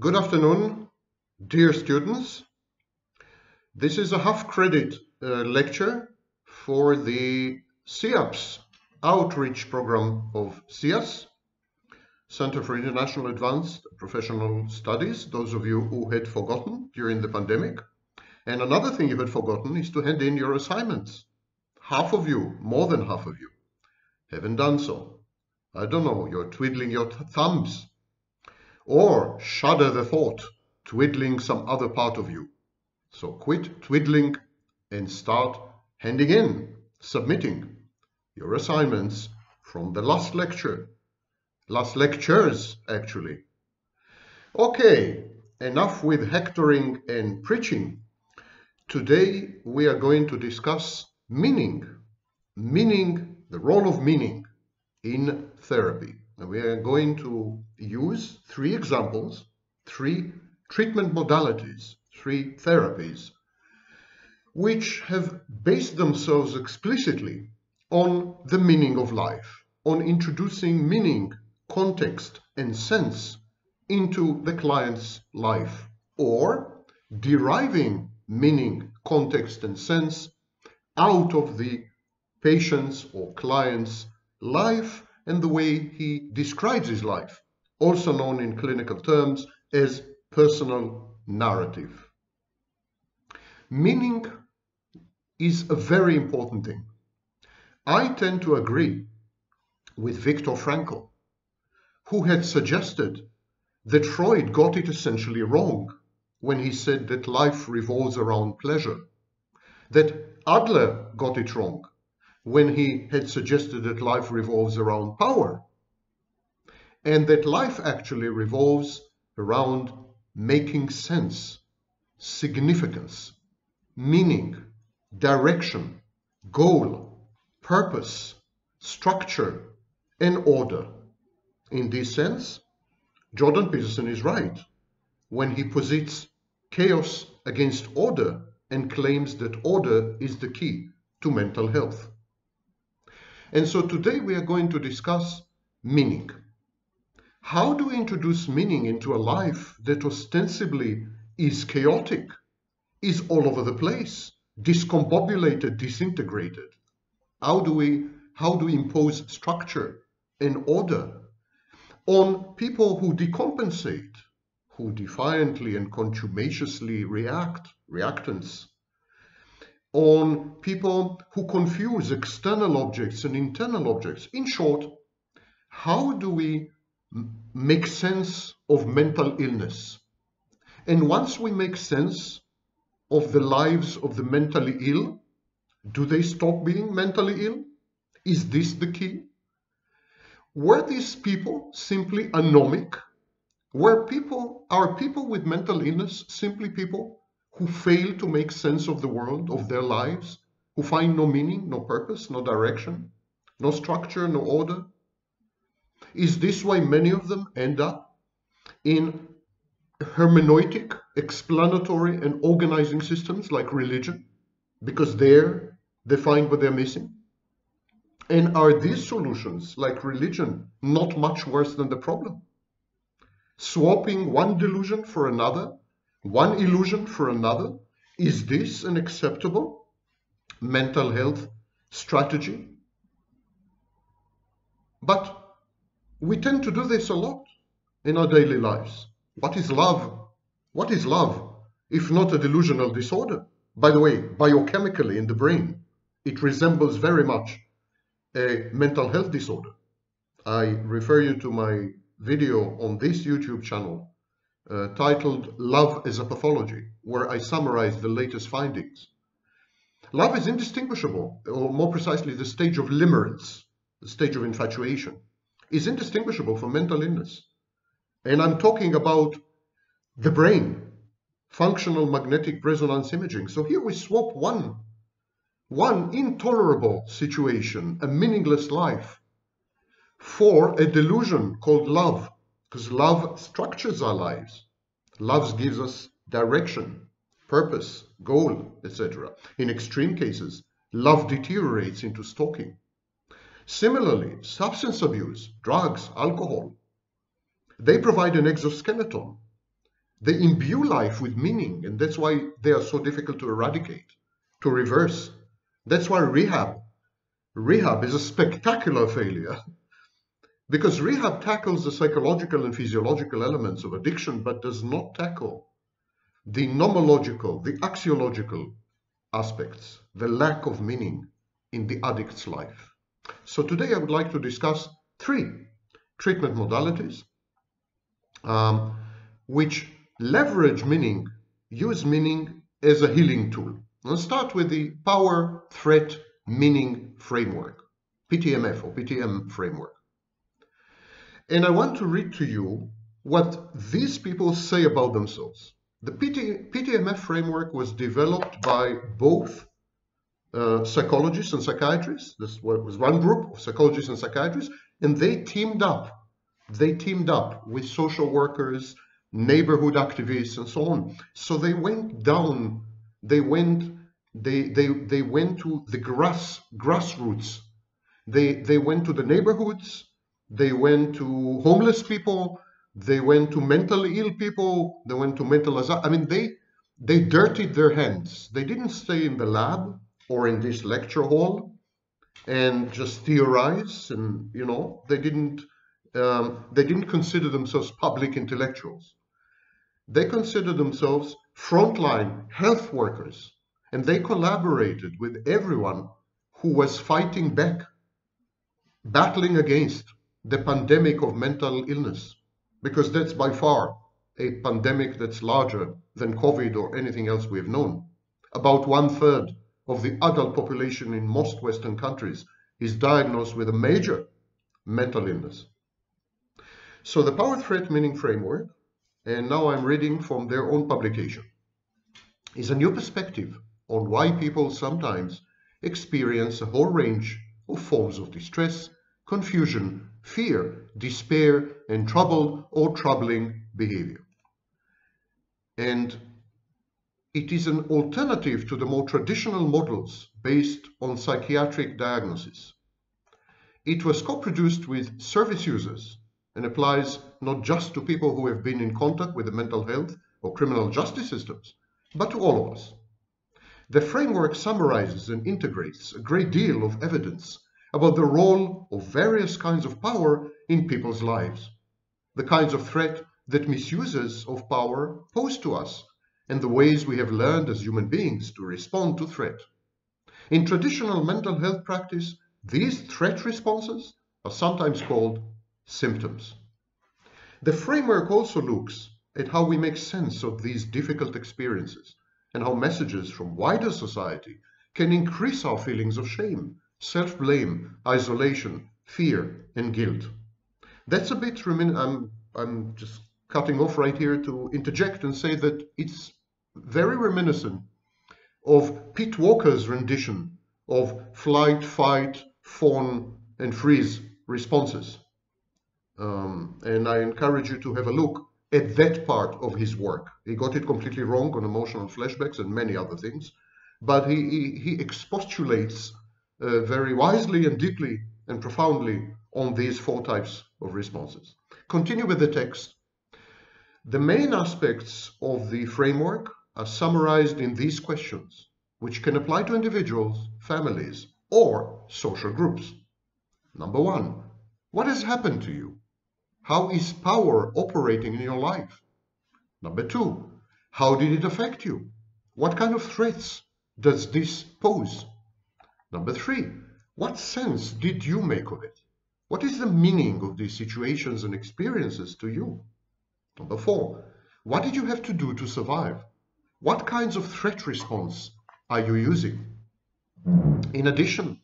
Good afternoon, dear students. This is a half credit uh, lecture for the CIAPS outreach program of CIAS, Center for International Advanced Professional Studies, those of you who had forgotten during the pandemic. And another thing you had forgotten is to hand in your assignments. Half of you, more than half of you, haven't done so. I don't know, you're twiddling your th thumbs or shudder the thought, twiddling some other part of you. So quit twiddling and start handing in, submitting your assignments from the last lecture. Last lectures, actually. Okay, enough with hectoring and preaching. Today we are going to discuss meaning. Meaning, the role of meaning in therapy. We are going to use three examples, three treatment modalities, three therapies, which have based themselves explicitly on the meaning of life, on introducing meaning, context, and sense into the client's life, or deriving meaning, context, and sense out of the patient's or client's life and the way he describes his life, also known in clinical terms as personal narrative. Meaning is a very important thing. I tend to agree with Viktor Frankl, who had suggested that Freud got it essentially wrong when he said that life revolves around pleasure, that Adler got it wrong when he had suggested that life revolves around power and that life actually revolves around making sense, significance, meaning, direction, goal, purpose, structure, and order. In this sense, Jordan Peterson is right when he posits chaos against order and claims that order is the key to mental health. And so today we are going to discuss meaning. How do we introduce meaning into a life that ostensibly is chaotic, is all over the place, discombobulated, disintegrated? How do we, how do we impose structure and order on people who decompensate, who defiantly and contumaciously react, reactants, on people who confuse external objects and internal objects. In short, how do we make sense of mental illness? And once we make sense of the lives of the mentally ill, do they stop being mentally ill? Is this the key? Were these people simply anomic? Were people, are people with mental illness simply people who fail to make sense of the world, of their lives, who find no meaning, no purpose, no direction, no structure, no order? Is this why many of them end up in hermeneutic, explanatory, and organizing systems like religion? Because there they find what they're missing? And are these solutions, like religion, not much worse than the problem? Swapping one delusion for another one illusion for another? Is this an acceptable mental health strategy? But we tend to do this a lot in our daily lives. What is love? What is love if not a delusional disorder? By the way, biochemically in the brain, it resembles very much a mental health disorder. I refer you to my video on this YouTube channel uh, titled Love as a Pathology, where I summarize the latest findings. Love is indistinguishable, or more precisely, the stage of limerence, the stage of infatuation, is indistinguishable from mental illness. And I'm talking about the brain, functional magnetic resonance imaging. So here we swap one, one intolerable situation, a meaningless life, for a delusion called love, because love structures our lives. Love gives us direction, purpose, goal, etc. In extreme cases, love deteriorates into stalking. Similarly, substance abuse, drugs, alcohol, they provide an exoskeleton, They imbue life with meaning, and that's why they are so difficult to eradicate, to reverse. That's why rehab, rehab is a spectacular failure because rehab tackles the psychological and physiological elements of addiction, but does not tackle the nomological, the axiological aspects, the lack of meaning in the addict's life. So today I would like to discuss three treatment modalities um, which leverage meaning, use meaning as a healing tool. Let's start with the power threat meaning framework, PTMF or PTM framework. And I want to read to you what these people say about themselves. The PT, PTMF framework was developed by both uh, psychologists and psychiatrists. This was one group of psychologists and psychiatrists, and they teamed up. They teamed up with social workers, neighborhood activists, and so on. So they went down. They went. They they they went to the grass grassroots. They they went to the neighborhoods. They went to homeless people they went to mentally ill people. They went to mental asylum. I mean, they they dirtied their hands. They didn't stay in the lab or in this lecture hall and just theorize. And you know, they didn't um, they didn't consider themselves public intellectuals. They considered themselves frontline health workers, and they collaborated with everyone who was fighting back, battling against the pandemic of mental illness because that's by far a pandemic that's larger than COVID or anything else we have known. About one third of the adult population in most Western countries is diagnosed with a major mental illness. So the power threat meaning framework, and now I'm reading from their own publication, is a new perspective on why people sometimes experience a whole range of forms of distress, confusion, fear, despair, and troubled or troubling behavior. And it is an alternative to the more traditional models based on psychiatric diagnosis. It was co-produced with service users and applies not just to people who have been in contact with the mental health or criminal justice systems, but to all of us. The framework summarizes and integrates a great deal of evidence about the role of various kinds of power in people's lives, the kinds of threat that misuses of power pose to us, and the ways we have learned as human beings to respond to threat. In traditional mental health practice, these threat responses are sometimes called symptoms. The framework also looks at how we make sense of these difficult experiences and how messages from wider society can increase our feelings of shame self-blame, isolation, fear, and guilt. That's a bit, I'm, I'm just cutting off right here to interject and say that it's very reminiscent of Pete Walker's rendition of flight, fight, fawn, and freeze responses. Um, and I encourage you to have a look at that part of his work. He got it completely wrong on emotional flashbacks and many other things, but he, he, he expostulates uh, very wisely and deeply and profoundly on these four types of responses. Continue with the text. The main aspects of the framework are summarized in these questions, which can apply to individuals, families, or social groups. Number one, what has happened to you? How is power operating in your life? Number two, how did it affect you? What kind of threats does this pose? Number three, what sense did you make of it? What is the meaning of these situations and experiences to you? Number four, what did you have to do to survive? What kinds of threat response are you using? In addition,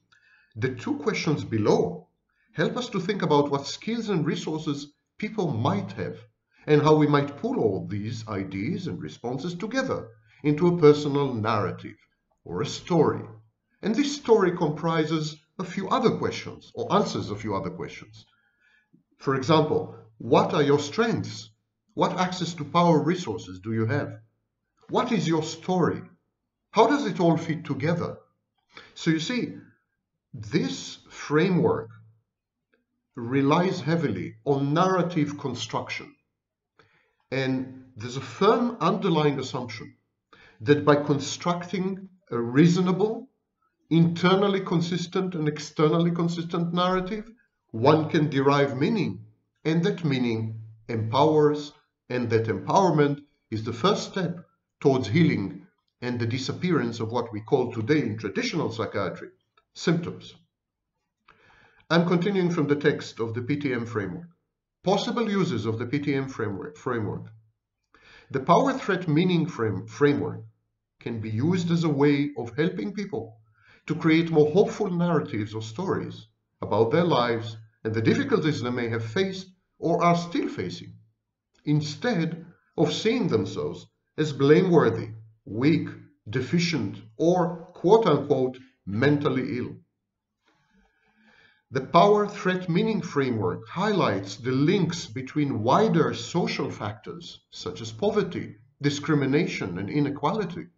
the two questions below help us to think about what skills and resources people might have and how we might pull all these ideas and responses together into a personal narrative or a story and this story comprises a few other questions, or answers a few other questions. For example, what are your strengths? What access to power resources do you have? What is your story? How does it all fit together? So you see, this framework relies heavily on narrative construction. And there's a firm underlying assumption that by constructing a reasonable, internally consistent and externally consistent narrative, one can derive meaning, and that meaning empowers, and that empowerment is the first step towards healing and the disappearance of what we call today in traditional psychiatry symptoms. I'm continuing from the text of the PTM framework. Possible uses of the PTM framework. framework. The power threat meaning frame, framework can be used as a way of helping people to create more hopeful narratives or stories about their lives and the difficulties they may have faced or are still facing, instead of seeing themselves as blameworthy, weak, deficient, or quote unquote mentally ill. The power threat meaning framework highlights the links between wider social factors such as poverty, discrimination, and inequality,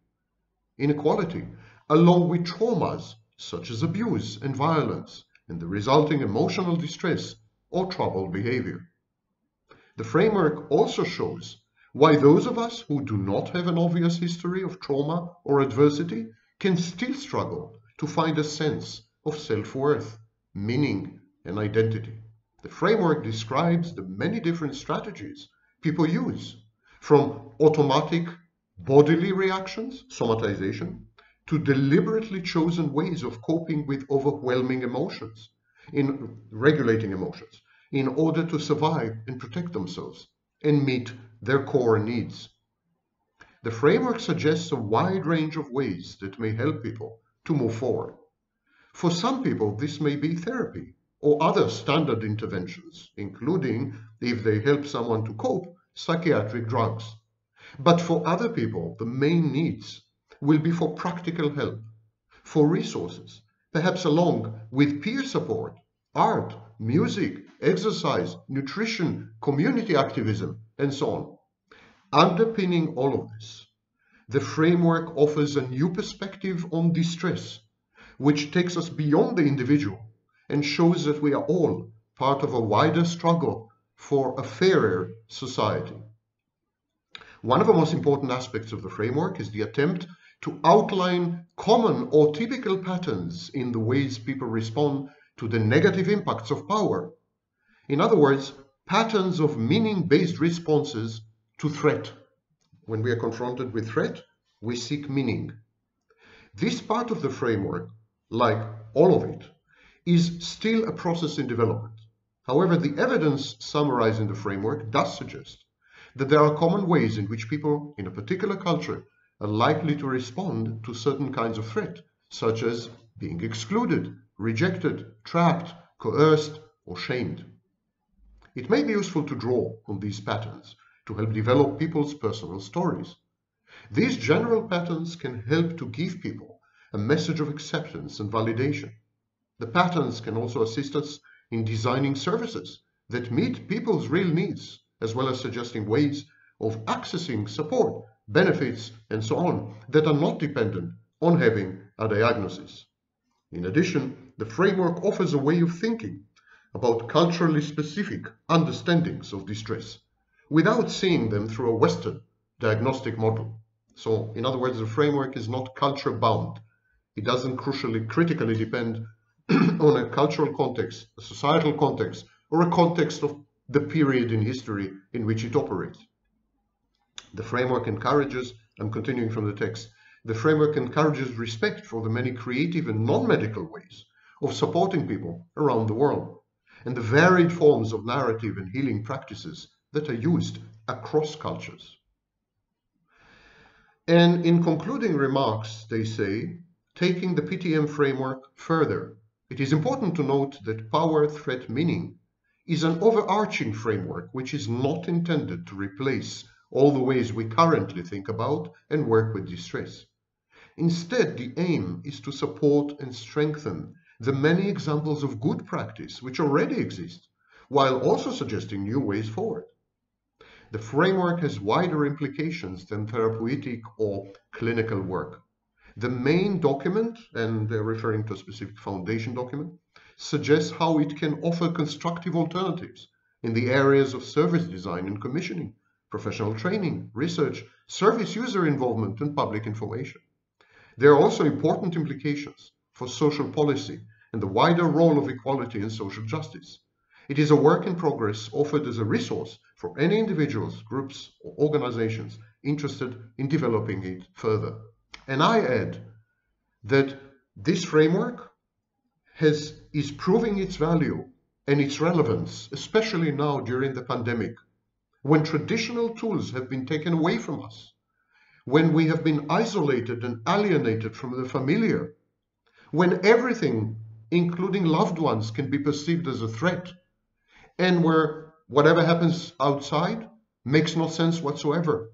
inequality, along with traumas such as abuse and violence, and the resulting emotional distress or troubled behavior. The framework also shows why those of us who do not have an obvious history of trauma or adversity can still struggle to find a sense of self-worth meaning, and identity. The framework describes the many different strategies people use, from automatic bodily reactions, somatization, to deliberately chosen ways of coping with overwhelming emotions, in regulating emotions, in order to survive and protect themselves and meet their core needs. The framework suggests a wide range of ways that may help people to move forward. For some people, this may be therapy or other standard interventions, including, if they help someone to cope, psychiatric drugs. But for other people, the main needs will be for practical help, for resources, perhaps along with peer support, art, music, exercise, nutrition, community activism, and so on. Underpinning all of this, the framework offers a new perspective on distress which takes us beyond the individual and shows that we are all part of a wider struggle for a fairer society. One of the most important aspects of the framework is the attempt to outline common or typical patterns in the ways people respond to the negative impacts of power. In other words, patterns of meaning-based responses to threat. When we are confronted with threat, we seek meaning. This part of the framework like all of it, is still a process in development. However, the evidence summarized in the framework does suggest that there are common ways in which people in a particular culture are likely to respond to certain kinds of threat, such as being excluded, rejected, trapped, coerced, or shamed. It may be useful to draw on these patterns to help develop people's personal stories. These general patterns can help to give people a message of acceptance and validation. The patterns can also assist us in designing services that meet people's real needs, as well as suggesting ways of accessing support, benefits, and so on that are not dependent on having a diagnosis. In addition, the framework offers a way of thinking about culturally specific understandings of distress without seeing them through a Western diagnostic model. So, in other words, the framework is not culture bound. It doesn't crucially, critically depend on a cultural context, a societal context, or a context of the period in history in which it operates. The framework encourages, I'm continuing from the text, the framework encourages respect for the many creative and non-medical ways of supporting people around the world and the varied forms of narrative and healing practices that are used across cultures. And in concluding remarks, they say, Taking the PTM framework further, it is important to note that power threat meaning is an overarching framework which is not intended to replace all the ways we currently think about and work with distress. Instead, the aim is to support and strengthen the many examples of good practice which already exist, while also suggesting new ways forward. The framework has wider implications than therapeutic or clinical work. The main document, and they're referring to a specific foundation document, suggests how it can offer constructive alternatives in the areas of service design and commissioning, professional training, research, service user involvement, and public information. There are also important implications for social policy and the wider role of equality and social justice. It is a work in progress offered as a resource for any individuals, groups, or organizations interested in developing it further. And I add that this framework has, is proving its value and its relevance, especially now during the pandemic, when traditional tools have been taken away from us, when we have been isolated and alienated from the familiar, when everything, including loved ones, can be perceived as a threat, and where whatever happens outside makes no sense whatsoever.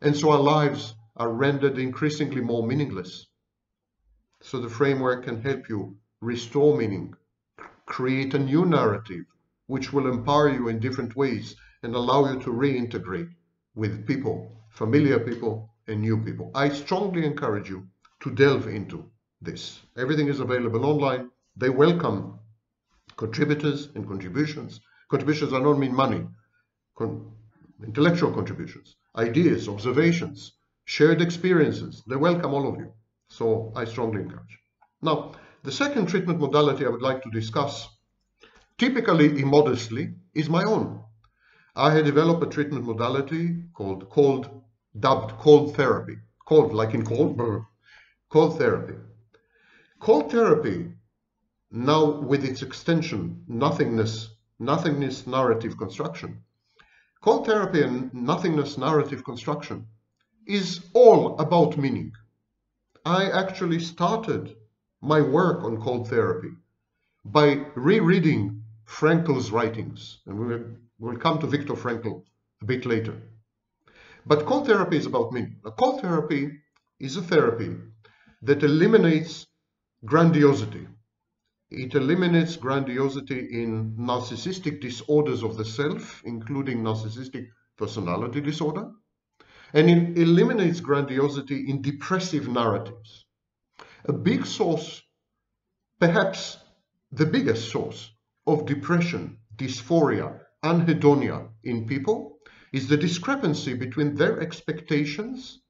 And so our lives are rendered increasingly more meaningless. So the framework can help you restore meaning, create a new narrative, which will empower you in different ways and allow you to reintegrate with people, familiar people and new people. I strongly encourage you to delve into this. Everything is available online. They welcome contributors and contributions. Contributions I don't mean money, Con intellectual contributions, ideas, observations, shared experiences. They welcome all of you. So I strongly encourage. Now, the second treatment modality I would like to discuss, typically immodestly, is my own. I had developed a treatment modality called cold, dubbed cold therapy. Cold, like in cold, mm-hmm. cold therapy. Cold therapy, now with its extension, nothingness, nothingness narrative construction. Cold therapy and nothingness narrative construction is all about meaning. I actually started my work on cold therapy by rereading Frankl's writings, and we we'll come to Viktor Frankl a bit later. But cold therapy is about meaning. Now, cold therapy is a therapy that eliminates grandiosity. It eliminates grandiosity in narcissistic disorders of the self, including narcissistic personality disorder, and it eliminates grandiosity in depressive narratives. A big source, perhaps the biggest source of depression, dysphoria, anhedonia in people is the discrepancy between their expectations,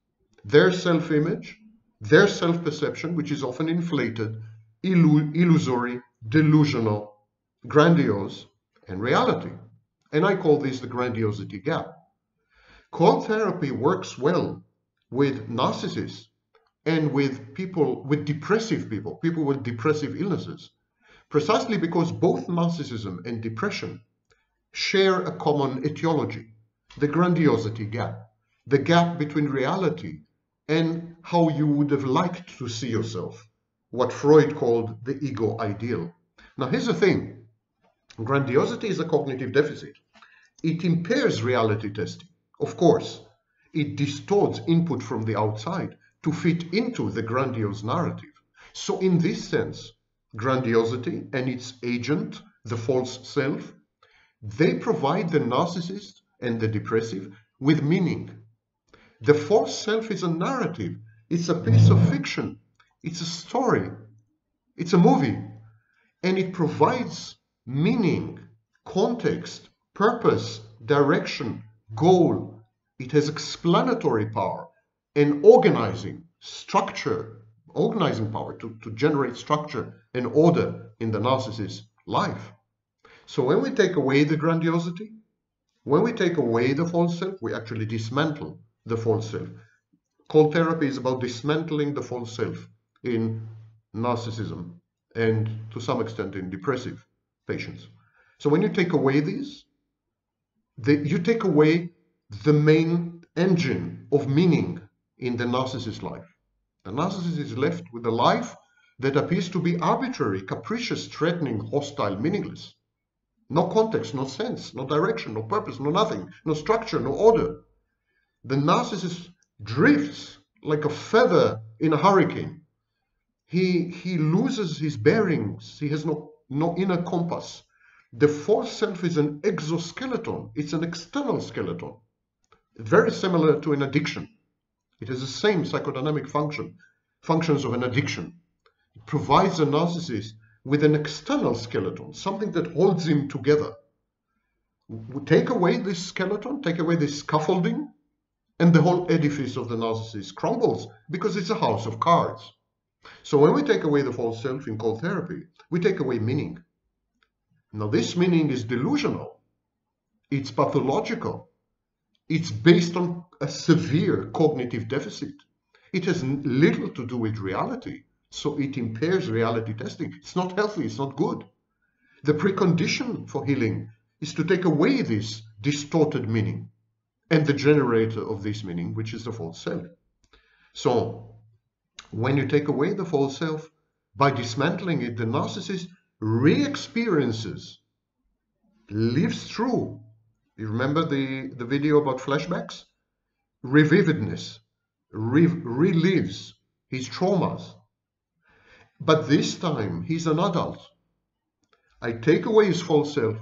their self-image, their self-perception, which is often inflated, illu illusory, delusional, grandiose, and reality. And I call this the grandiosity gap. Cold therapy works well with narcissists and with people, with depressive people, people with depressive illnesses, precisely because both narcissism and depression share a common etiology, the grandiosity gap, the gap between reality and how you would have liked to see yourself, what Freud called the ego ideal. Now here's the thing, grandiosity is a cognitive deficit. It impairs reality testing. Of course, it distorts input from the outside to fit into the grandiose narrative. So in this sense, grandiosity and its agent, the false self, they provide the narcissist and the depressive with meaning. The false self is a narrative. It's a piece of fiction. It's a story. It's a movie. And it provides meaning, context, purpose, direction, goal. It has explanatory power and organizing structure, organizing power to, to generate structure and order in the narcissist's life. So when we take away the grandiosity, when we take away the false self, we actually dismantle the false self. Cold therapy is about dismantling the false self in narcissism and to some extent in depressive patients. So when you take away these, the, you take away the main engine of meaning in the narcissist's life. The narcissist is left with a life that appears to be arbitrary, capricious, threatening, hostile, meaningless. No context, no sense, no direction, no purpose, no nothing, no structure, no order. The narcissist drifts like a feather in a hurricane. He, he loses his bearings. He has no, no inner compass. The false self is an exoskeleton. It's an external skeleton. Very similar to an addiction. It has the same psychodynamic function, functions of an addiction. It provides a narcissist with an external skeleton, something that holds him together. take away this skeleton, take away this scaffolding, and the whole edifice of the narcissist crumbles because it's a house of cards. So when we take away the false self in cold therapy, we take away meaning. Now this meaning is delusional. It's pathological. It's based on a severe cognitive deficit. It has little to do with reality, so it impairs reality testing. It's not healthy, it's not good. The precondition for healing is to take away this distorted meaning and the generator of this meaning, which is the false self. So, when you take away the false self, by dismantling it, the narcissist re-experiences, lives through. You remember the, the video about flashbacks? Revividness, re relives his traumas. But this time, he's an adult. I take away his false self,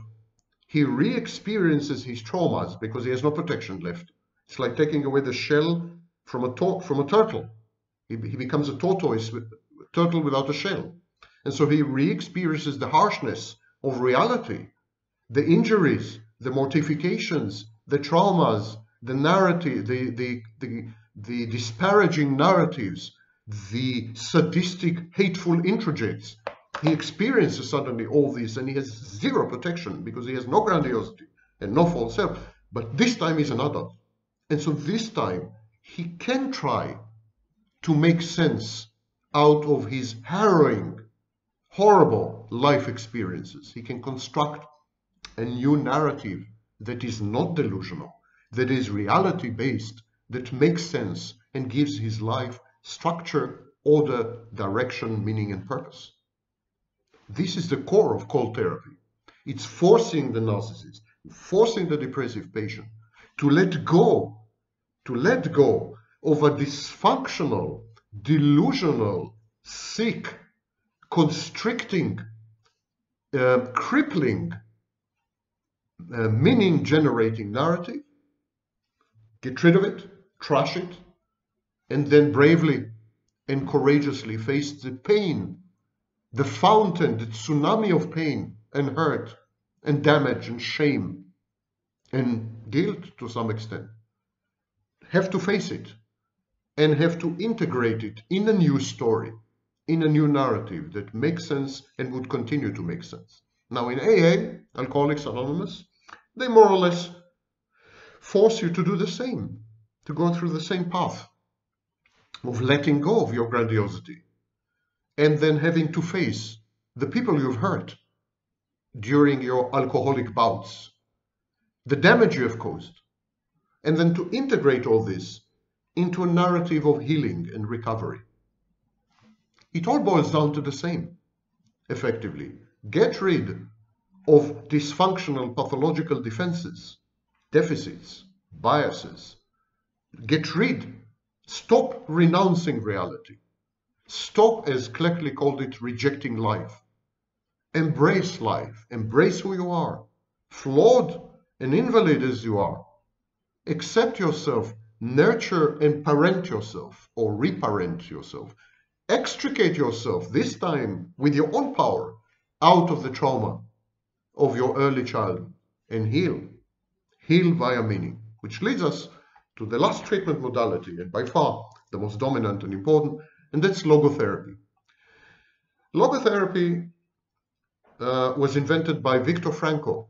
he re-experiences his traumas because he has no protection left. It's like taking away the shell from a, from a turtle. He, he becomes a tortoise, turtle without a shell. And so he re-experiences the harshness of reality, the injuries, the mortifications, the traumas, the narrative, the, the, the, the disparaging narratives, the sadistic, hateful introjects he experiences suddenly all this and he has zero protection because he has no grandiosity and no false self. But this time he's an adult. And so this time he can try to make sense out of his harrowing, horrible life experiences. He can construct a new narrative that is not delusional, that is reality based, that makes sense and gives his life structure, order, direction, meaning, and purpose. This is the core of cold therapy. It's forcing the narcissist, forcing the depressive patient to let go, to let go of a dysfunctional, delusional, sick, constricting, uh, crippling, uh, meaning generating narrative, get rid of it, trash it, and then bravely and courageously face the pain the fountain, the tsunami of pain and hurt and damage and shame and guilt to some extent, have to face it and have to integrate it in a new story, in a new narrative that makes sense and would continue to make sense. Now in AA, Alcoholics Anonymous, they more or less force you to do the same, to go through the same path of letting go of your grandiosity, and then having to face the people you've hurt during your alcoholic bouts, the damage you have caused, and then to integrate all this into a narrative of healing and recovery. It all boils down to the same, effectively. Get rid of dysfunctional pathological defenses, deficits, biases. Get rid, stop renouncing reality. Stop, as Cleckley called it, rejecting life. Embrace life. Embrace who you are. Flawed and invalid as you are. Accept yourself. Nurture and parent yourself or reparent yourself. Extricate yourself, this time with your own power, out of the trauma of your early childhood and heal. Heal via meaning, which leads us to the last treatment modality, and by far the most dominant and important, and that's logotherapy. Logotherapy uh, was invented by Viktor Frankl.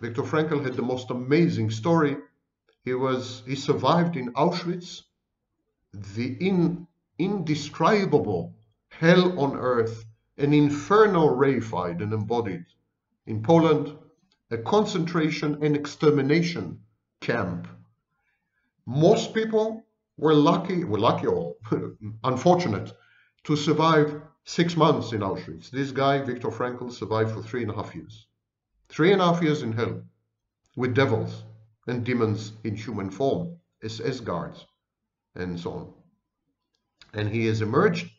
Viktor Frankl had the most amazing story. He was he survived in Auschwitz, the in, indescribable hell on earth, an inferno reified and embodied in Poland, a concentration and extermination camp. Most people were lucky, were lucky or unfortunate to survive six months in Auschwitz. This guy, Viktor Frankl, survived for three and a half years. Three and a half years in hell with devils and demons in human form, SS guards, and so on. And he has emerged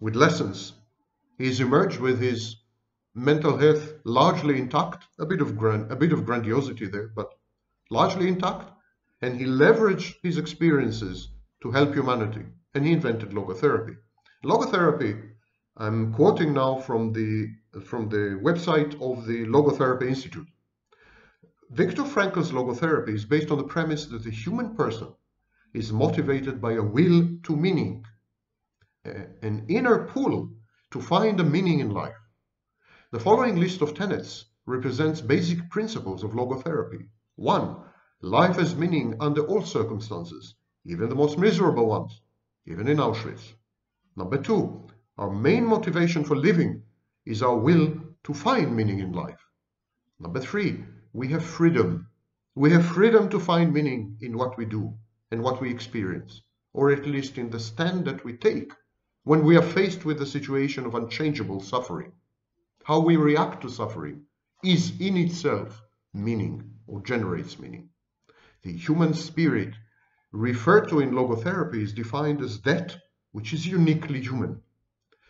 with lessons. He has emerged with his mental health largely intact, a bit of a bit of grandiosity there, but largely intact and he leveraged his experiences to help humanity, and he invented logotherapy. Logotherapy, I'm quoting now from the from the website of the Logotherapy Institute. Viktor Frankl's logotherapy is based on the premise that the human person is motivated by a will to meaning, an inner pull to find a meaning in life. The following list of tenets represents basic principles of logotherapy. 1. Life has meaning under all circumstances, even the most miserable ones, even in Auschwitz. Number 2. Our main motivation for living is our will to find meaning in life. Number 3 we have freedom. We have freedom to find meaning in what we do and what we experience, or at least in the stand that we take when we are faced with a situation of unchangeable suffering. How we react to suffering is in itself meaning or generates meaning. The human spirit referred to in logotherapy is defined as that which is uniquely human.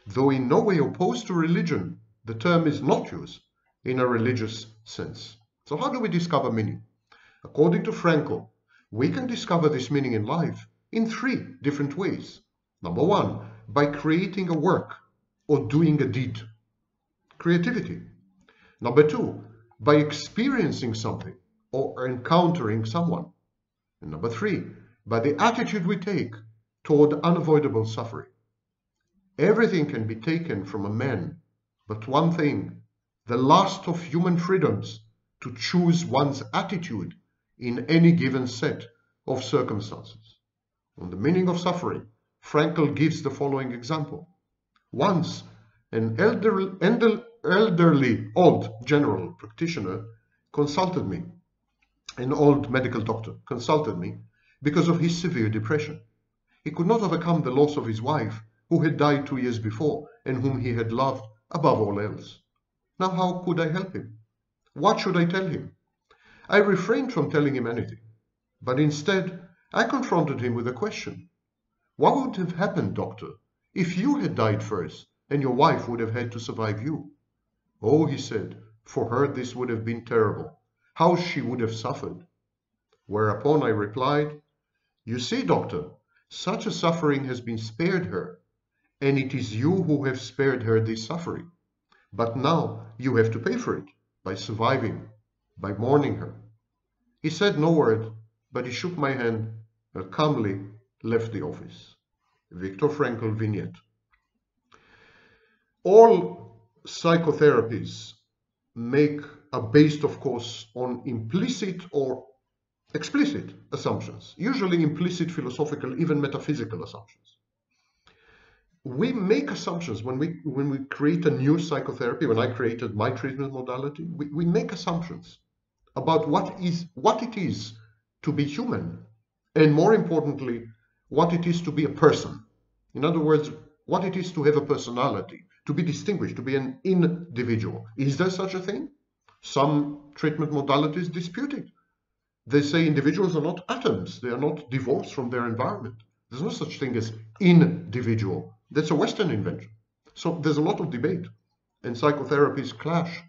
Though in no way opposed to religion, the term is not used in a religious sense. So how do we discover meaning? According to Frankl, we can discover this meaning in life in three different ways. Number one, by creating a work or doing a deed. Creativity. Number two, by experiencing something or encountering someone. And number three, by the attitude we take toward unavoidable suffering. Everything can be taken from a man, but one thing, the last of human freedoms, to choose one's attitude in any given set of circumstances. On the meaning of suffering, Frankl gives the following example. Once, an elderly, elderly old general practitioner consulted me, an old medical doctor consulted me because of his severe depression. He could not overcome the loss of his wife, who had died two years before and whom he had loved above all else. Now, how could I help him? What should I tell him? I refrained from telling him anything, but instead I confronted him with a question. What would have happened, doctor, if you had died first and your wife would have had to survive you? Oh, he said, for her this would have been terrible. How she would have suffered. Whereupon I replied, You see, doctor, such a suffering has been spared her, and it is you who have spared her this suffering. But now you have to pay for it by surviving, by mourning her. He said no word, but he shook my hand and calmly left the office. Viktor Frankl vignette. All psychotherapies make are based, of course, on implicit or explicit assumptions, usually implicit philosophical, even metaphysical assumptions. We make assumptions when we when we create a new psychotherapy when i created my treatment modality we, we make assumptions about what is what it is to be human and more importantly what it is to be a person. In other words what it is to have a personality to be distinguished to be an individual. Is there such a thing some treatment modalities dispute it they say individuals are not atoms they are not divorced from their environment there's no such thing as individual that's a Western invention. So there's a lot of debate, and psychotherapies clash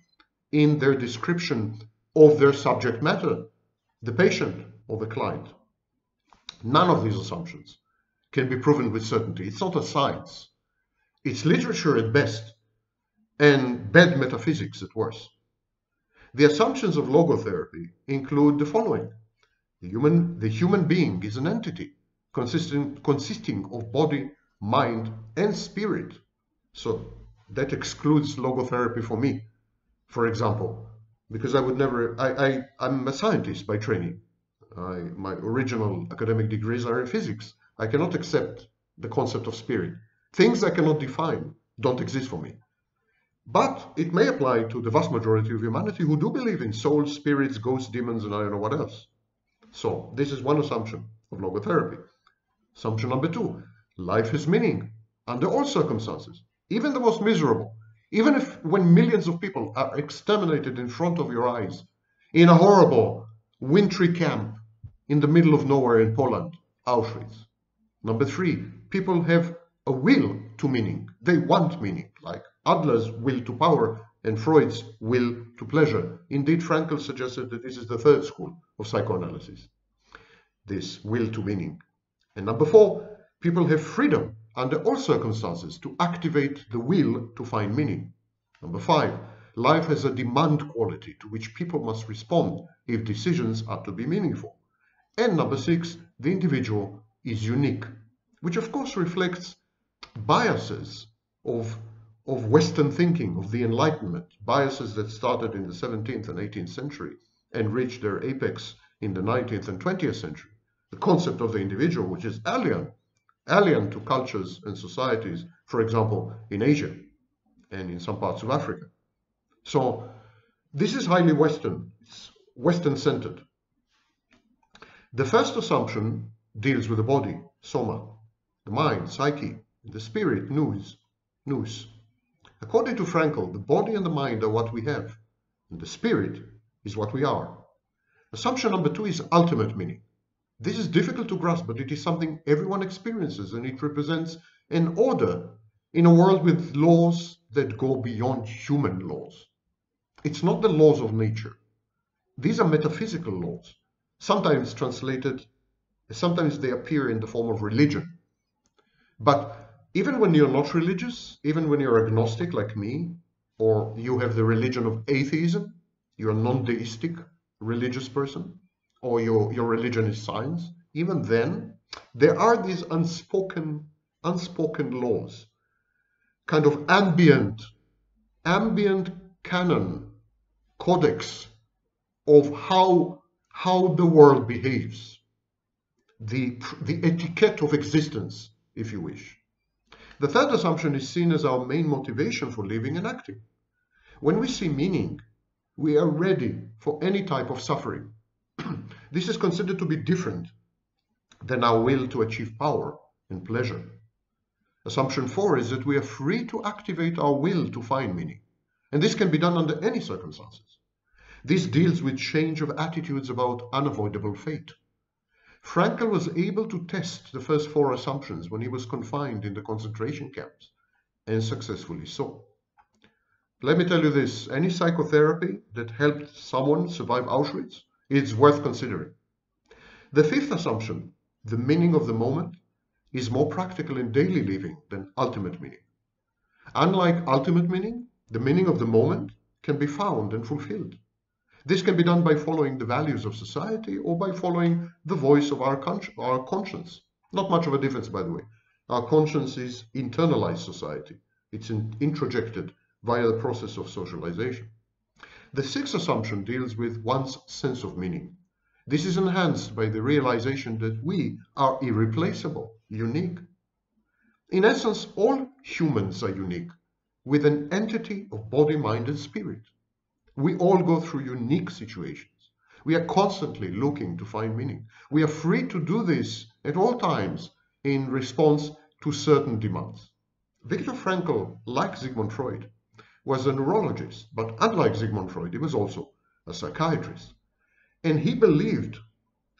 in their description of their subject matter, the patient or the client. None of these assumptions can be proven with certainty. It's not a science. It's literature at best and bad metaphysics at worst. The assumptions of logotherapy include the following. The human, the human being is an entity consisting, consisting of body, mind, and spirit. So that excludes logotherapy for me, for example, because I would never, I, I, I'm a scientist by training. I, my original academic degrees are in physics. I cannot accept the concept of spirit. Things I cannot define don't exist for me. But it may apply to the vast majority of humanity who do believe in souls, spirits, ghosts, demons, and I don't know what else. So this is one assumption of logotherapy. Assumption number two, Life has meaning under all circumstances, even the most miserable. Even if when millions of people are exterminated in front of your eyes in a horrible wintry camp in the middle of nowhere in Poland, Auschwitz. Number three, people have a will to meaning. They want meaning, like Adler's will to power and Freud's will to pleasure. Indeed, Frankl suggested that this is the third school of psychoanalysis, this will to meaning. And number four, People have freedom under all circumstances to activate the will to find meaning. Number five, Life has a demand quality to which people must respond if decisions are to be meaningful. And number six, the individual is unique, which of course reflects biases of, of Western thinking, of the Enlightenment, biases that started in the 17th and 18th century and reached their apex in the 19th and 20th century. The concept of the individual, which is alien, alien to cultures and societies, for example, in Asia and in some parts of Africa. So this is highly Western, it's Western centered. The first assumption deals with the body, soma, the mind, psyche, the spirit, nous, nous. According to Frankl, the body and the mind are what we have, and the spirit is what we are. Assumption number two is ultimate meaning. This is difficult to grasp, but it is something everyone experiences, and it represents an order in a world with laws that go beyond human laws. It's not the laws of nature. These are metaphysical laws, sometimes translated, sometimes they appear in the form of religion. But even when you're not religious, even when you're agnostic like me, or you have the religion of atheism, you're a non-deistic religious person, or your, your religion is science, even then, there are these unspoken, unspoken laws, kind of ambient, ambient canon codex of how, how the world behaves, the, the etiquette of existence, if you wish. The third assumption is seen as our main motivation for living and acting. When we see meaning, we are ready for any type of suffering. this is considered to be different than our will to achieve power and pleasure. Assumption four is that we are free to activate our will to find meaning. And this can be done under any circumstances. This deals with change of attitudes about unavoidable fate. Frankl was able to test the first four assumptions when he was confined in the concentration camps, and successfully so. Let me tell you this, any psychotherapy that helped someone survive Auschwitz is worth considering. The fifth assumption, the meaning of the moment, is more practical in daily living than ultimate meaning. Unlike ultimate meaning, the meaning of the moment can be found and fulfilled. This can be done by following the values of society or by following the voice of our, con our conscience. Not much of a difference, by the way. Our conscience is internalized society. It's in introjected via the process of socialization. The sixth assumption deals with one's sense of meaning. This is enhanced by the realization that we are irreplaceable, unique. In essence, all humans are unique with an entity of body, mind, and spirit. We all go through unique situations. We are constantly looking to find meaning. We are free to do this at all times in response to certain demands. Viktor Frankl, like Sigmund Freud, was a neurologist, but unlike Sigmund Freud, he was also a psychiatrist. And he believed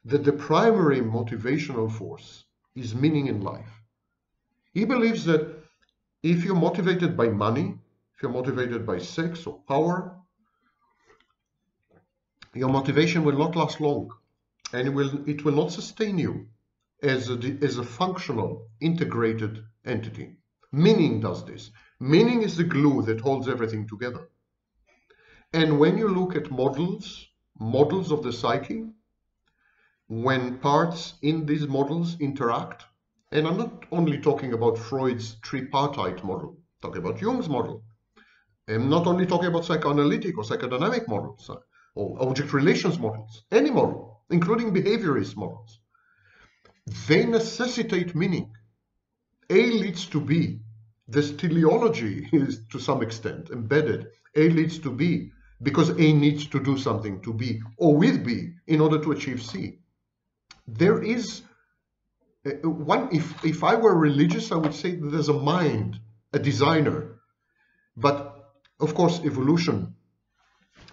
that the primary motivational force is meaning in life. He believes that if you're motivated by money, if you're motivated by sex or power, your motivation will not last long and it will, it will not sustain you as a, as a functional, integrated entity. Meaning does this. Meaning is the glue that holds everything together. And when you look at models, models of the psyche, when parts in these models interact, and I'm not only talking about Freud's tripartite model, I'm talking about Jung's model. I'm not only talking about psychoanalytic or psychodynamic models or object relations models, any model, including behaviorist models. They necessitate meaning. A leads to B. This teleology is to some extent embedded. A leads to B because A needs to do something to B or with B in order to achieve C. There is uh, one, if, if I were religious, I would say there's a mind, a designer. But of course, evolution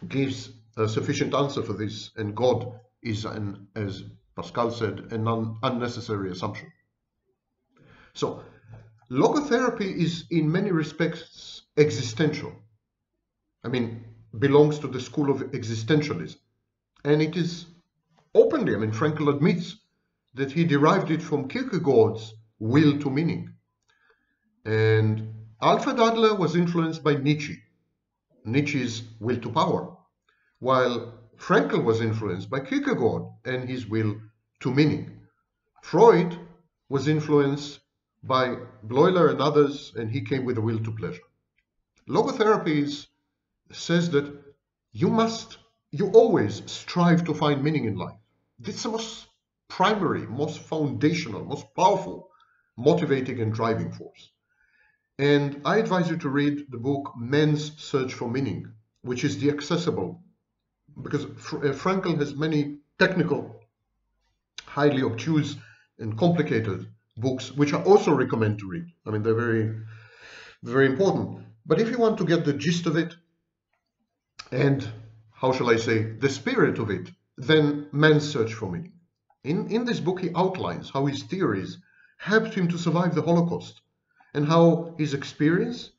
gives a sufficient answer for this, and God is, an, as Pascal said, an un unnecessary assumption. So, logotherapy is in many respects existential. I mean, belongs to the school of existentialism. And it is openly, I mean, Frankl admits that he derived it from Kierkegaard's will to meaning. And Alfred Adler was influenced by Nietzsche. Nietzsche's will to power, while Frankl was influenced by Kierkegaard and his will to meaning. Freud was influenced by Bleuler and others, and he came with a will to pleasure. Logotherapy says that you must, you always strive to find meaning in life. This is the most primary, most foundational, most powerful motivating and driving force. And I advise you to read the book Man's Search for Meaning, which is the accessible, because uh, Frankl has many technical, highly obtuse and complicated books, which I also recommend to read. I mean, they're very, very important. But if you want to get the gist of it, and how shall I say, the spirit of it, then Man's Search for Meaning. In, in this book, he outlines how his theories helped him to survive the Holocaust and how his experience,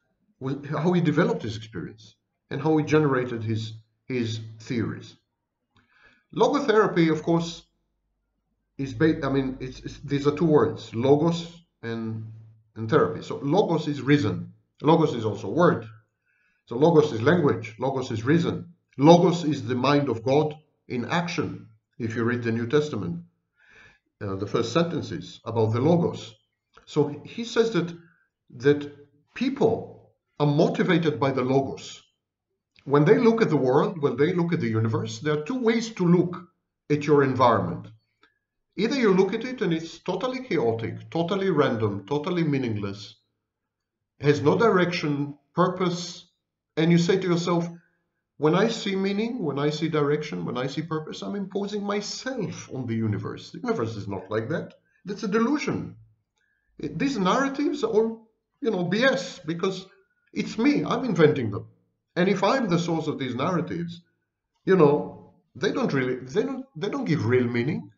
how he developed his experience and how he generated his, his theories. Logotherapy, of course, is based, I mean, it's, it's, these are two words, logos and, and therapy. So logos is reason. Logos is also word. So logos is language. Logos is reason. Logos is the mind of God in action, if you read the New Testament. Uh, the first sentences about the logos. So he says that that people are motivated by the logos. When they look at the world, when they look at the universe, there are two ways to look at your environment. Either you look at it and it's totally chaotic, totally random, totally meaningless, has no direction, purpose, and you say to yourself, when I see meaning, when I see direction, when I see purpose, I'm imposing myself on the universe. The universe is not like that. That's a delusion. These narratives are all, you know, BS because it's me. I'm inventing them. And if I'm the source of these narratives, you know, they don't really, they don't, they don't give real meaning.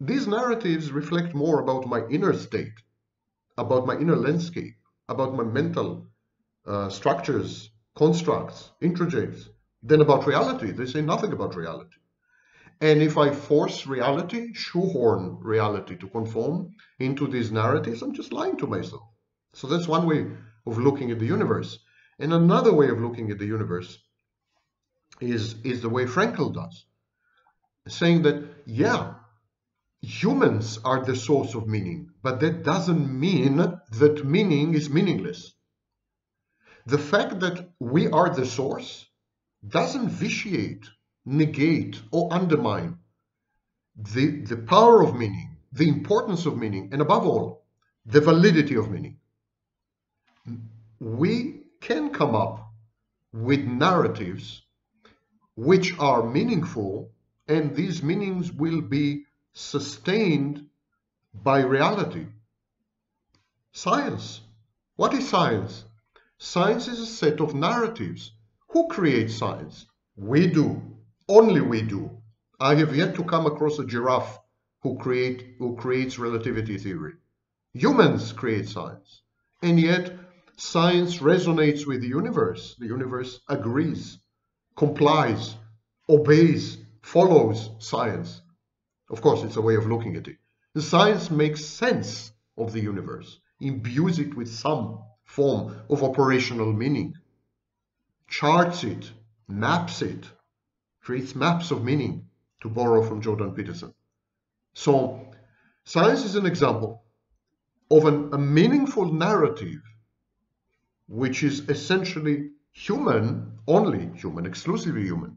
These narratives reflect more about my inner state, about my inner landscape, about my mental uh, structures, constructs, introjects, than about reality. They say nothing about reality. And if I force reality, shoehorn reality to conform into these narratives, I'm just lying to myself. So that's one way of looking at the universe. And another way of looking at the universe is, is the way Frankl does, saying that, yeah, humans are the source of meaning, but that doesn't mean that meaning is meaningless. The fact that we are the source doesn't vitiate, negate, or undermine the, the power of meaning, the importance of meaning, and above all, the validity of meaning. We can come up with narratives which are meaningful, and these meanings will be sustained by reality. Science. What is science? Science is a set of narratives. Who creates science? We do. Only we do. I have yet to come across a giraffe who, create, who creates relativity theory. Humans create science. And yet, science resonates with the universe. The universe agrees, complies, obeys, follows science. Of course, it's a way of looking at it. The science makes sense of the universe, imbues it with some form of operational meaning, charts it, maps it, creates maps of meaning, to borrow from Jordan Peterson. So, science is an example of an, a meaningful narrative which is essentially human, only human, exclusively human,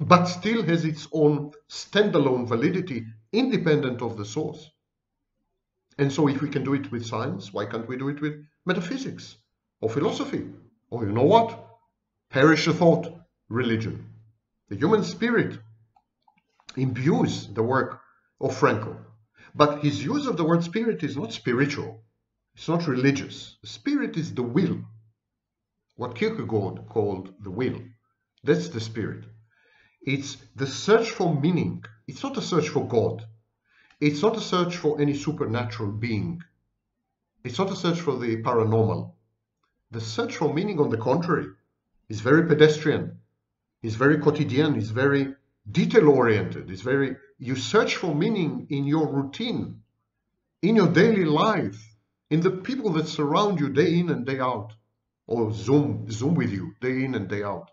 but still has its own standalone validity independent of the source. And so if we can do it with science, why can't we do it with metaphysics or philosophy? Or you know what? Perish the thought, religion. The human spirit imbues the work of Frankl. But his use of the word spirit is not spiritual. It's not religious. Spirit is the will. What Kierkegaard called the will. That's the spirit. It's the search for meaning. It's not a search for God. It's not a search for any supernatural being. It's not a search for the paranormal. The search for meaning, on the contrary, is very pedestrian, is very quotidian, is very detail oriented, is very, you search for meaning in your routine, in your daily life, in the people that surround you day in and day out. Or Zoom, Zoom with you day in and day out.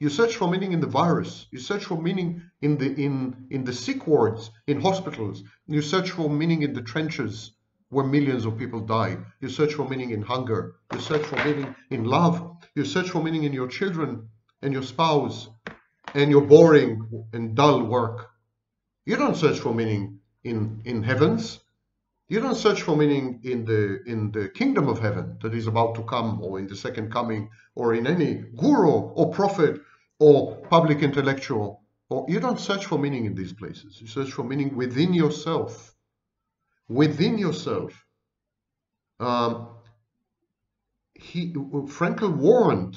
You search for meaning in the virus. You search for meaning in the in in the sick wards in hospitals. You search for meaning in the trenches where millions of people die. You search for meaning in hunger. You search for meaning in love. You search for meaning in your children and your spouse and your boring and dull work. You don't search for meaning in in heavens. You don't search for meaning in the in the kingdom of heaven that is about to come, or in the second coming, or in any guru or prophet or public intellectual. Or you don't search for meaning in these places. You search for meaning within yourself. Within yourself. Um, he Frankl warned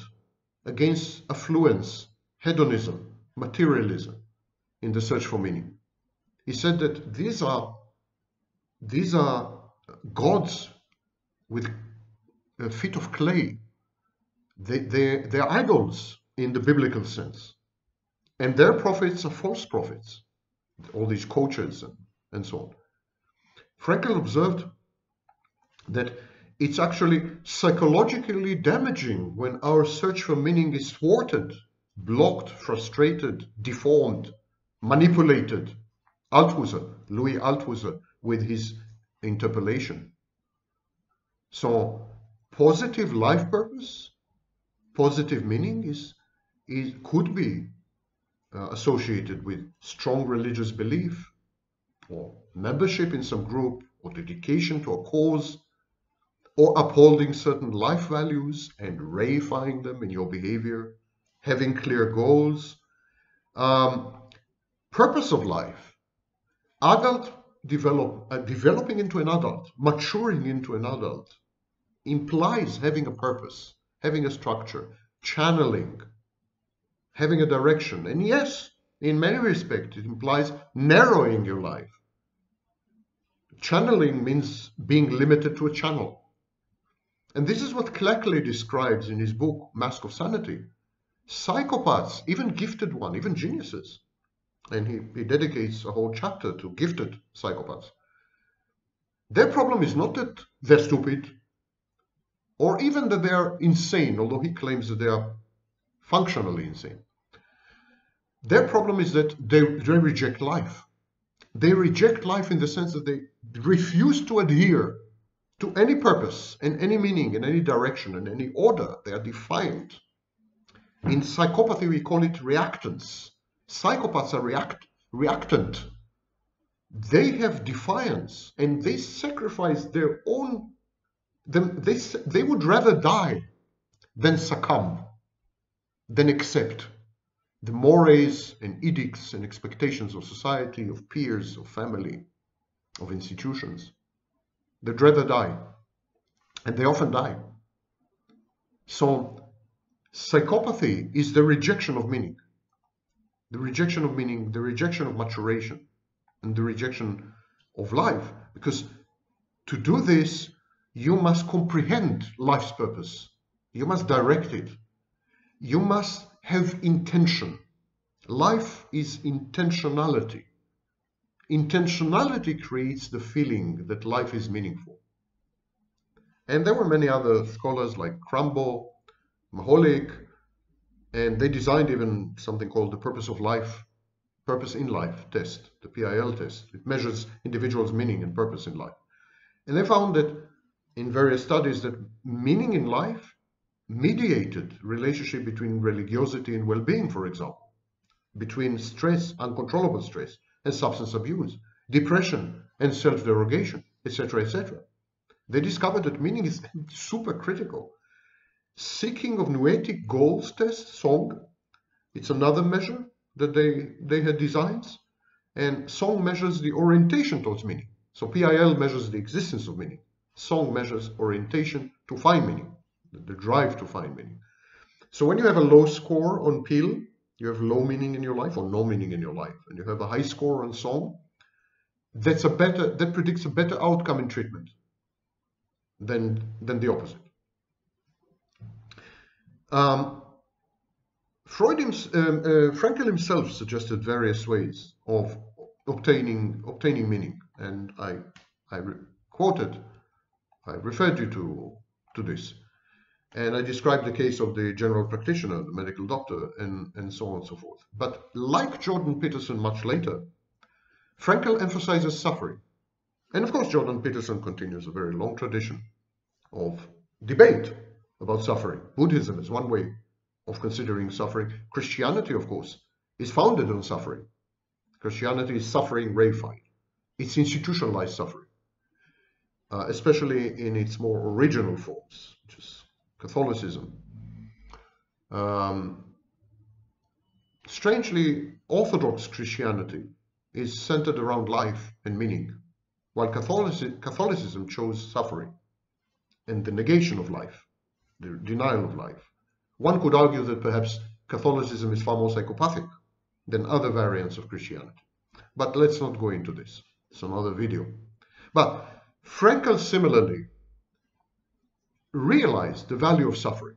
against affluence, hedonism, materialism in the search for meaning. He said that these are these are gods with feet of clay. They, they, they're idols in the biblical sense. And their prophets are false prophets, all these coaches and, and so on. Frankl observed that it's actually psychologically damaging when our search for meaning is thwarted, blocked, frustrated, deformed, manipulated. Althusser, Louis Althusser, with his interpolation. So, positive life purpose, positive meaning is, is could be uh, associated with strong religious belief or membership in some group or dedication to a cause or upholding certain life values and reifying them in your behavior, having clear goals, um, purpose of life, adult develop, uh, developing into an adult, maturing into an adult, implies having a purpose, having a structure, channeling, having a direction. And yes, in many respects, it implies narrowing your life. Channeling means being limited to a channel. And this is what Cleckley describes in his book, Mask of Sanity. Psychopaths, even gifted ones, even geniuses, and he, he dedicates a whole chapter to gifted psychopaths. Their problem is not that they're stupid or even that they are insane, although he claims that they are functionally insane. Their problem is that they, they reject life. They reject life in the sense that they refuse to adhere to any purpose and any meaning in any direction and any order. They are defiant. In psychopathy, we call it reactance. Psychopaths are react, reactant. They have defiance and they sacrifice their own, them, they, they would rather die than succumb, than accept the mores and edicts and expectations of society, of peers, of family, of institutions. They'd rather die. And they often die. So, psychopathy is the rejection of meaning the rejection of meaning, the rejection of maturation, and the rejection of life. Because to do this, you must comprehend life's purpose. You must direct it. You must have intention. Life is intentionality. Intentionality creates the feeling that life is meaningful. And there were many other scholars like Crumbaugh, Maholick, and they designed even something called the purpose of life, purpose in life test, the PIL test. It measures individuals' meaning and purpose in life. And they found that in various studies that meaning in life mediated relationship between religiosity and well-being, for example, between stress, uncontrollable stress, and substance abuse, depression and self-derogation, etc., etc. They discovered that meaning is super critical Seeking of Noetic Goals test, SONG, it's another measure that they, they had designed. And SONG measures the orientation towards meaning. So PIL measures the existence of meaning. SONG measures orientation to find meaning, the drive to find meaning. So when you have a low score on PIL, you have low meaning in your life or no meaning in your life, and you have a high score on SONG, that's a better that predicts a better outcome in treatment than than the opposite. Um, Freud, um, uh, Frankl himself suggested various ways of obtaining obtaining meaning, and I I quoted, I referred you to to this. And I described the case of the general practitioner, the medical doctor, and, and so on and so forth. But like Jordan Peterson much later, Frankl emphasizes suffering. And of course, Jordan Peterson continues a very long tradition of debate about suffering. Buddhism is one way of considering suffering. Christianity, of course, is founded on suffering. Christianity is suffering reified. It's institutionalized suffering, uh, especially in its more original forms, which is Catholicism. Um, strangely, Orthodox Christianity is centered around life and meaning, while Catholicism chose suffering and the negation of life, the denial of life. One could argue that perhaps Catholicism is far more psychopathic than other variants of Christianity. But let's not go into this. It's another video. But Frankl similarly realized the value of suffering.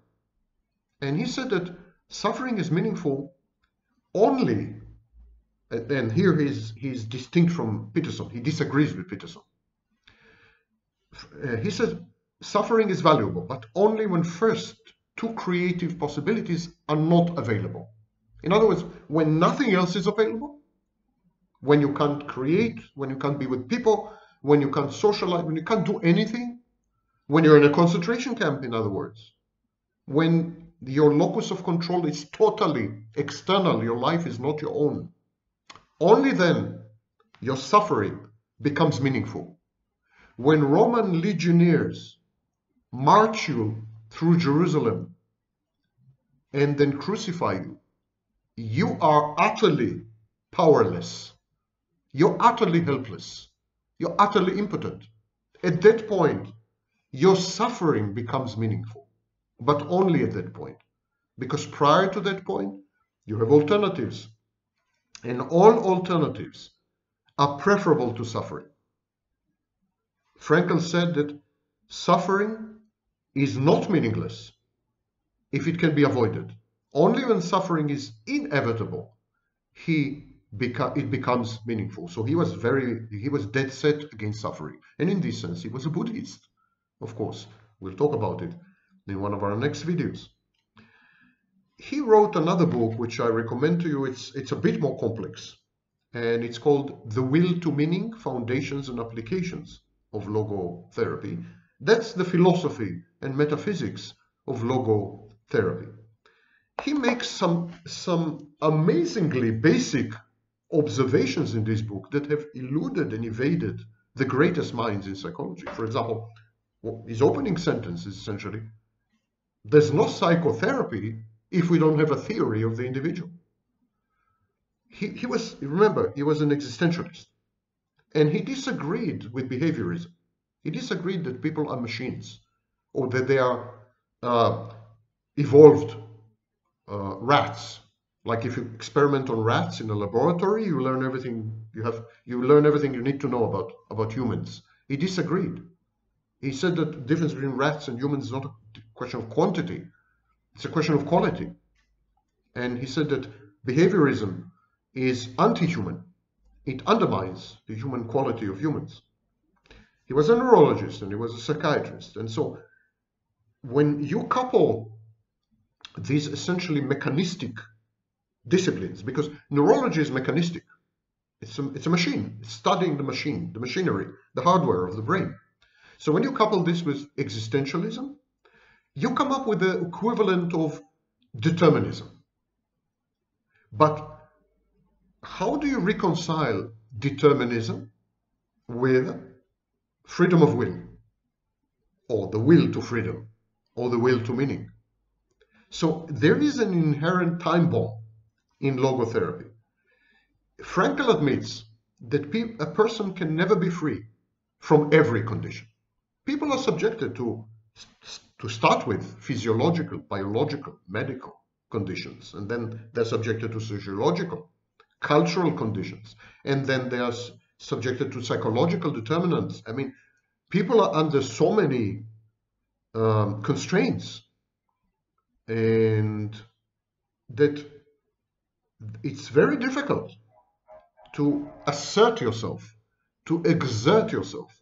And he said that suffering is meaningful only, and here he's, he's distinct from Peterson, he disagrees with Peterson. Uh, he says suffering is valuable, but only when first two creative possibilities are not available. In other words, when nothing else is available, when you can't create, when you can't be with people, when you can't socialize, when you can't do anything, when you're in a concentration camp, in other words, when your locus of control is totally external, your life is not your own, only then your suffering becomes meaningful. When Roman legionnaires march you through Jerusalem and then crucify you, you are utterly powerless. You're utterly helpless. You're utterly impotent. At that point, your suffering becomes meaningful, but only at that point. Because prior to that point, you have alternatives. And all alternatives are preferable to suffering. Frankl said that suffering is not meaningless if it can be avoided. Only when suffering is inevitable, he beca it becomes meaningful. So he was very, he was dead set against suffering. And in this sense, he was a Buddhist. Of course, we'll talk about it in one of our next videos. He wrote another book, which I recommend to you. It's, it's a bit more complex. And it's called The Will to Meaning, Foundations and Applications of Logotherapy. That's the philosophy and metaphysics of logotherapy. He makes some, some amazingly basic observations in this book that have eluded and evaded the greatest minds in psychology. For example, his opening sentence is essentially, there's no psychotherapy if we don't have a theory of the individual. He, he was, remember, he was an existentialist. And he disagreed with behaviorism. He disagreed that people are machines or that they are uh, evolved uh, rats. Like if you experiment on rats in a laboratory, you learn everything you have. You learn everything you need to know about about humans. He disagreed. He said that the difference between rats and humans is not a question of quantity; it's a question of quality. And he said that behaviorism is anti-human. It undermines the human quality of humans. He was a neurologist and he was a psychiatrist. And so when you couple these essentially mechanistic disciplines, because neurology is mechanistic, it's a, it's a machine, it's studying the machine, the machinery, the hardware of the brain. So when you couple this with existentialism, you come up with the equivalent of determinism. But how do you reconcile determinism with freedom of will, or the will to freedom, or the will to meaning. So there is an inherent time bomb in logotherapy. Frankl admits that a person can never be free from every condition. People are subjected to, to start with, physiological, biological, medical conditions, and then they're subjected to sociological, cultural conditions, and then they are subjected to psychological determinants. I mean, people are under so many um, constraints and that it's very difficult to assert yourself, to exert yourself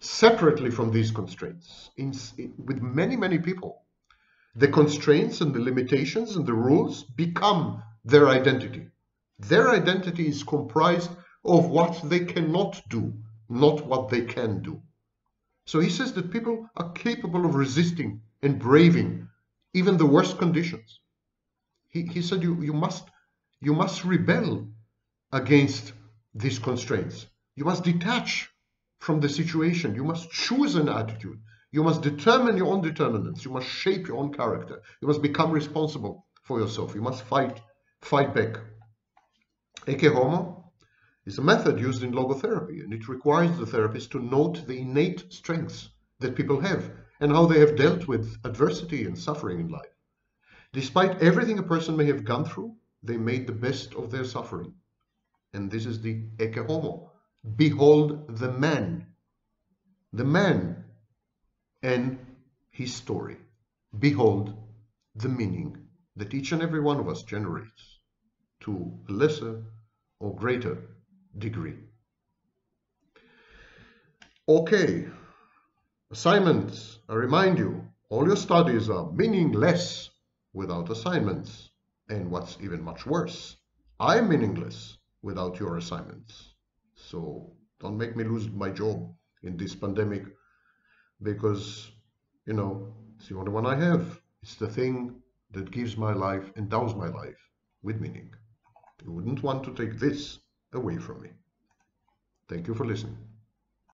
separately from these constraints. In, in, with many, many people, The constraints and the limitations and the rules become their identity. Their identity is comprised of what they cannot do, not what they can do. So he says that people are capable of resisting and braving even the worst conditions. He, he said you, you must you must rebel against these constraints. You must detach from the situation. You must choose an attitude. You must determine your own determinants. You must shape your own character. You must become responsible for yourself. You must fight, fight back. Ecce homo is a method used in logotherapy, and it requires the therapist to note the innate strengths that people have and how they have dealt with adversity and suffering in life. Despite everything a person may have gone through, they made the best of their suffering. And this is the Ecce Homo. Behold the man. The man and his story. Behold the meaning that each and every one of us generates to a lesser or greater degree. Okay, assignments. I remind you, all your studies are meaningless without assignments. And what's even much worse, I'm meaningless without your assignments. So don't make me lose my job in this pandemic because, you know, it's the only one I have. It's the thing that gives my life, endows my life with meaning. You wouldn't want to take this away from me. Thank you for listening.